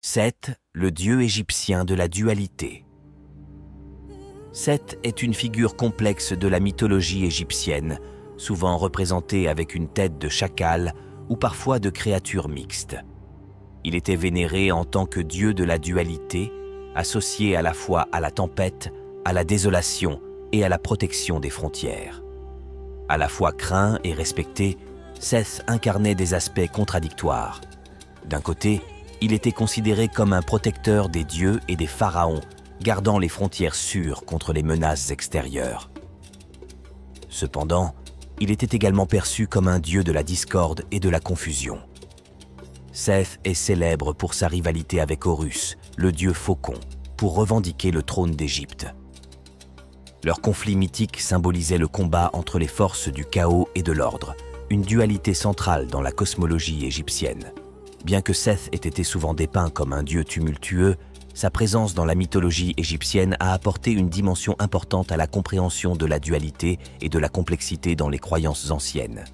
Seth, le dieu égyptien de la dualité. Seth est une figure complexe de la mythologie égyptienne, souvent représentée avec une tête de chacal ou parfois de créatures mixtes. Il était vénéré en tant que dieu de la dualité, associé à la fois à la tempête, à la désolation et à la protection des frontières. À la fois craint et respecté, Seth incarnait des aspects contradictoires. D'un côté, il était considéré comme un protecteur des dieux et des pharaons, gardant les frontières sûres contre les menaces extérieures. Cependant, il était également perçu comme un dieu de la discorde et de la confusion. Seth est célèbre pour sa rivalité avec Horus, le dieu faucon, pour revendiquer le trône d'Égypte. Leur conflit mythique symbolisait le combat entre les forces du chaos et de l'ordre, une dualité centrale dans la cosmologie égyptienne. Bien que Seth ait été souvent dépeint comme un dieu tumultueux, sa présence dans la mythologie égyptienne a apporté une dimension importante à la compréhension de la dualité et de la complexité dans les croyances anciennes.